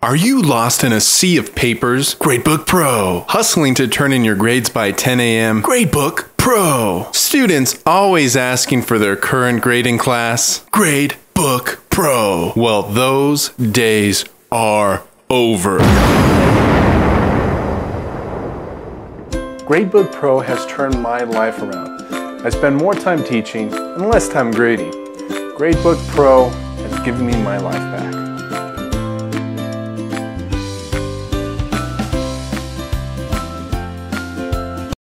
Are you lost in a sea of papers? Gradebook Pro. Hustling to turn in your grades by 10 a.m. Gradebook Pro. Students always asking for their current grade in class? Gradebook Pro. Well, those days are over. Gradebook Pro has turned my life around. I spend more time teaching and less time grading. Gradebook Pro has given me my life back.